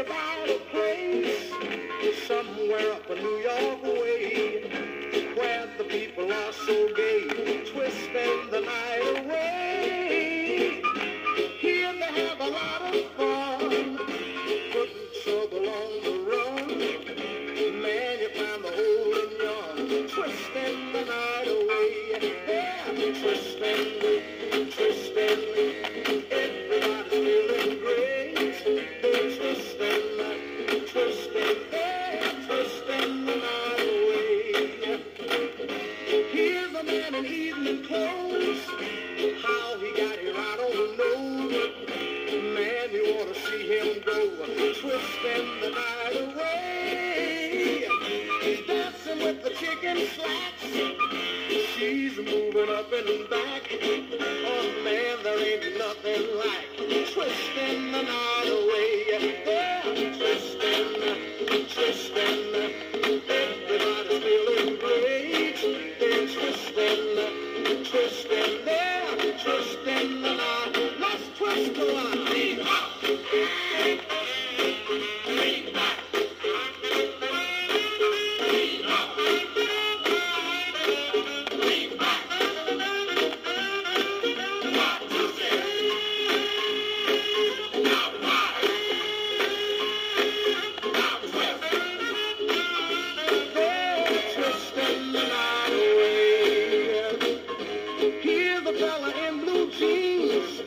about a place somewhere up a New York way where the people are so gay, twisting the night away. Here they have a lot of fun, putting trouble on the run. Man, you find the hole in yon, twisting the night away. Evening clothes. How he got here, I don't know. Man, you ought to see him go, twisting the night away. He's dancing with the chicken slacks. She's moving up and back. Oh man, there ain't nothing like twisting the night understand. brother in blue jeans,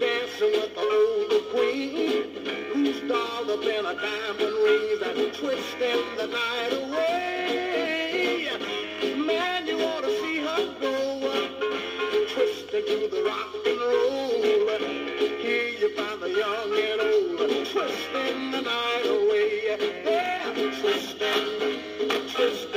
dancing with the older queen, whose dollar been a diamond ring that twisting the night away. Man, you ought to see her go, twisting to the rock and roll. Here you find the young and old, twisting the night away. Yeah, twisting, twisting.